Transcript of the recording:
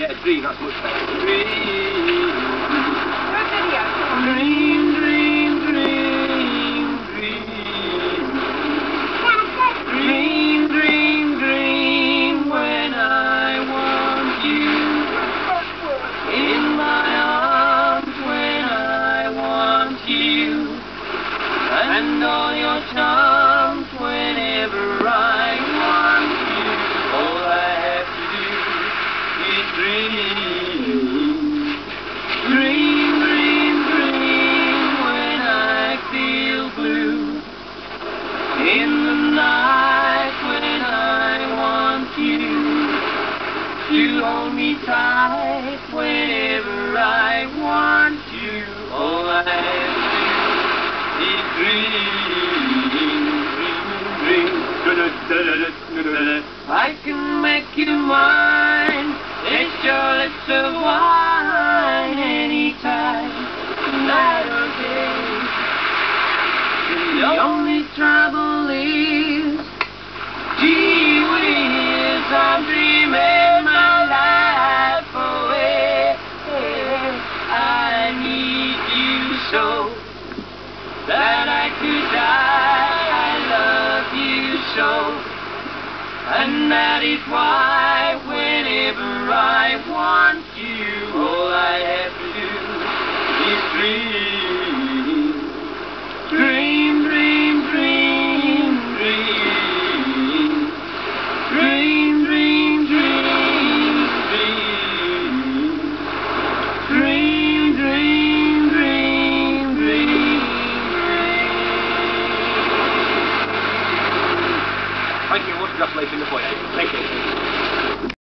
Yeah, dream, that's much better. Dream. A video. Dream, dream, dream, dream. Dream, dream, dream when I want you in my arms when I want you and all your charms In the night when I want you to hold me tight whenever I want you. All I do is dream, dream, dream. I can make you mine. It's your lips of wine anytime, night or day. The only trouble that I could die. I love you so. And that is why Thank you. Much congratulations, the boy. Thank you.